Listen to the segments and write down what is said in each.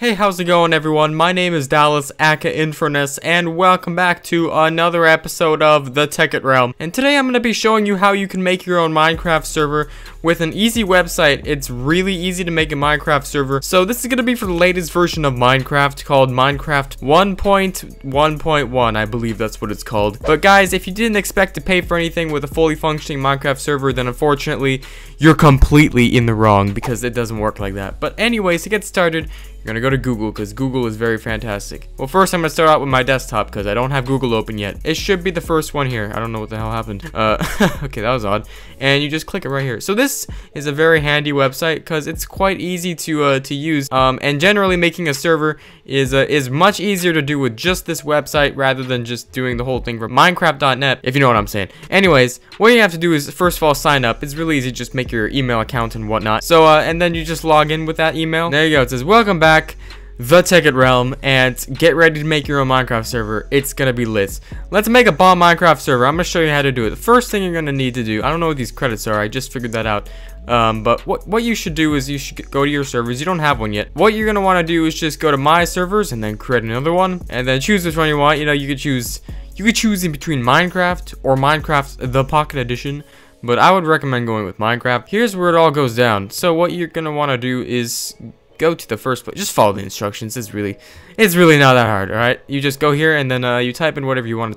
Hey, how's it going everyone? My name is Dallas Aka Infurness and welcome back to another episode of The Tekkit Realm. And today I'm going to be showing you how you can make your own Minecraft server with an easy website. It's really easy to make a Minecraft server. So this is going to be for the latest version of Minecraft called Minecraft 1.1.1. I believe that's what it's called. But guys, if you didn't expect to pay for anything with a fully functioning Minecraft server, then unfortunately, you're completely in the wrong because it doesn't work like that. But anyways, to get started, you're gonna go to Google because Google is very fantastic. Well, first I'm gonna start out with my desktop because I don't have Google open yet. It should be the first one here. I don't know what the hell happened. Uh, okay, that was odd. And you just click it right here. So this is a very handy website because it's quite easy to uh, to use. Um, and generally making a server is uh, is much easier to do with just this website rather than just doing the whole thing from Minecraft.net. If you know what I'm saying. Anyways, what you have to do is first of all sign up. It's really easy. Just make your email account and whatnot. So uh, and then you just log in with that email. There you go. It says welcome back the Tekkit Realm and get ready to make your own Minecraft server. It's gonna be lit. Let's make a bomb Minecraft server. I'm gonna show you how to do it. The first thing you're gonna need to do, I don't know what these credits are, I just figured that out. Um, but what, what you should do is you should go to your servers. You don't have one yet. What you're gonna wanna do is just go to my servers and then create another one and then choose which one you want. You know, you could choose, you could choose in between Minecraft or Minecraft the Pocket Edition. But I would recommend going with Minecraft. Here's where it all goes down. So what you're gonna wanna do is go to the first place. Just follow the instructions. It's really, it's really not that hard. All right, you just go here and then uh, you type in whatever you want,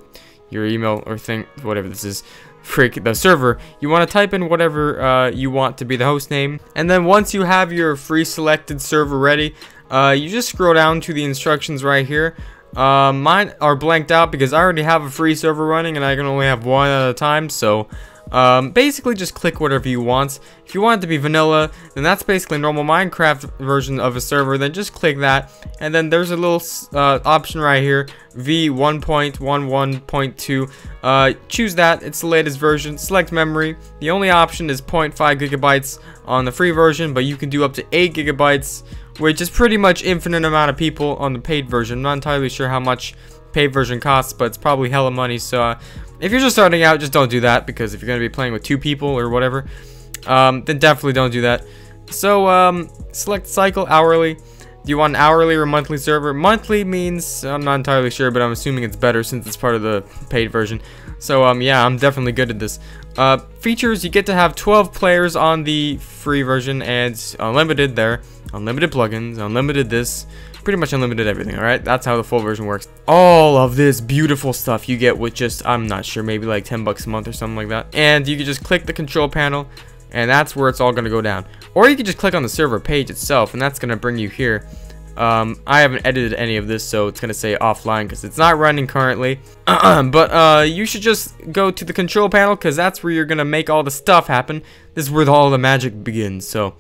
your email or thing, whatever this is. Freak the server. You want to type in whatever uh, you want to be the host name, and then once you have your free selected server ready, uh, you just scroll down to the instructions right here. Uh, mine are blanked out because I already have a free server running and I can only have one at a time, so um, basically, just click whatever you want. If you want it to be vanilla, then that's basically normal Minecraft version of a server. Then just click that, and then there's a little uh, option right here, V1.11.2. Uh, choose that. It's the latest version. Select memory. The only option is 0.5 gigabytes on the free version, but you can do up to 8 gigabytes, which is pretty much infinite amount of people on the paid version. I'm not entirely sure how much paid version costs, but it's probably hella money. So uh, if you're just starting out, just don't do that because if you're going to be playing with two people or whatever, um, then definitely don't do that. So um, select cycle hourly. Do you want an hourly or monthly server? Monthly means, I'm not entirely sure, but I'm assuming it's better since it's part of the paid version. So um, yeah, I'm definitely good at this. Uh, features, you get to have 12 players on the free version and unlimited there. Unlimited plugins, unlimited this pretty much unlimited everything, alright? That's how the full version works. All of this beautiful stuff you get with just, I'm not sure, maybe like 10 bucks a month or something like that. And you can just click the control panel, and that's where it's all going to go down. Or you can just click on the server page itself, and that's going to bring you here. Um, I haven't edited any of this, so it's going to say offline because it's not running currently. but uh, you should just go to the control panel because that's where you're going to make all the stuff happen. This is where all the magic begins, so...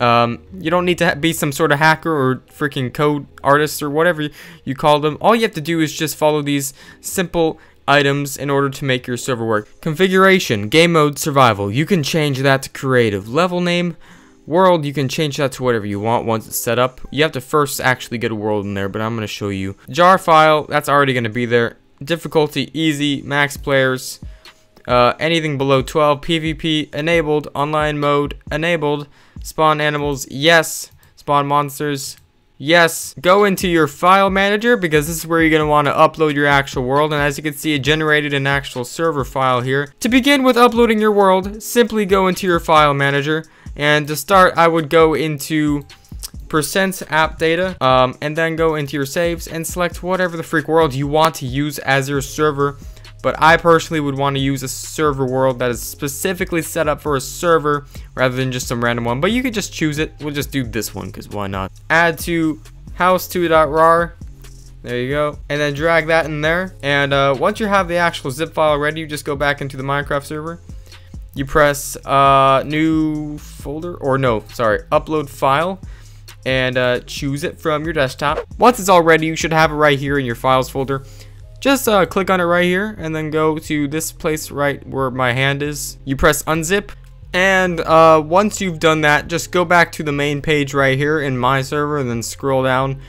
Um, you don't need to be some sort of hacker or freaking code artist or whatever you call them. All you have to do is just follow these simple items in order to make your server work. Configuration, game mode, survival. You can change that to creative. Level name, world, you can change that to whatever you want once it's set up. You have to first actually get a world in there, but I'm going to show you. Jar file, that's already going to be there. Difficulty, easy, max players. Uh, anything below 12, PvP enabled, online mode enabled. Spawn animals, yes. Spawn monsters, yes. Go into your file manager because this is where you're going to want to upload your actual world. And as you can see, it generated an actual server file here. To begin with uploading your world, simply go into your file manager. And to start, I would go into percent app data um, and then go into your saves and select whatever the freak world you want to use as your server but I personally would want to use a server world that is specifically set up for a server rather than just some random one. But you could just choose it. We'll just do this one because why not? Add to house2.rar. There you go. And then drag that in there. And uh, once you have the actual zip file ready, you just go back into the Minecraft server. You press uh, new folder, or no, sorry, upload file and uh, choose it from your desktop. Once it's all ready, you should have it right here in your files folder just uh, click on it right here and then go to this place right where my hand is. You press unzip and uh, once you've done that, just go back to the main page right here in my server and then scroll down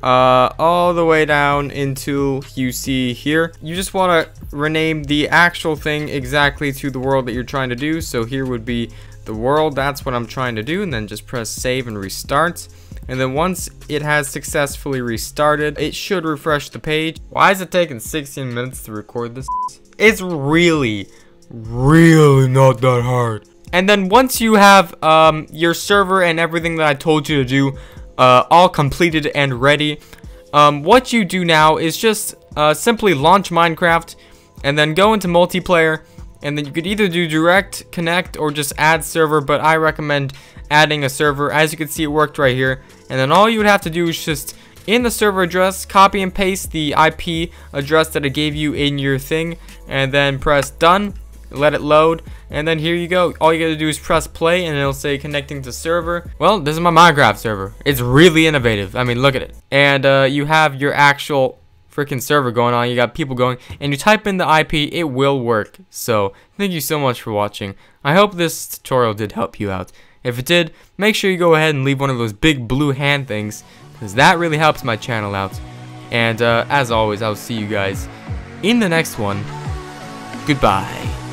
uh, all the way down into you see here. You just want to rename the actual thing exactly to the world that you're trying to do. So here would be the world. That's what I'm trying to do. And then just press save and restart. And then once it has successfully restarted, it should refresh the page. Why is it taking 16 minutes to record this? It's really, really not that hard. And then once you have um, your server and everything that I told you to do uh, all completed and ready, um, what you do now is just uh, simply launch Minecraft and then go into multiplayer and then you could either do direct connect or just add server but I recommend adding a server. As you can see it worked right here. And then all you would have to do is just in the server address copy and paste the IP address that I gave you in your thing. And then press done let it load. And then here you go. All you gotta do is press play and it'll say connecting to server. Well this is my minecraft server. It's really innovative. I mean look at it. And uh, you have your actual freaking server going on. You got people going, and you type in the IP, it will work. So, thank you so much for watching. I hope this tutorial did help you out. If it did, make sure you go ahead and leave one of those big blue hand things, because that really helps my channel out. And uh, as always, I'll see you guys in the next one. Goodbye.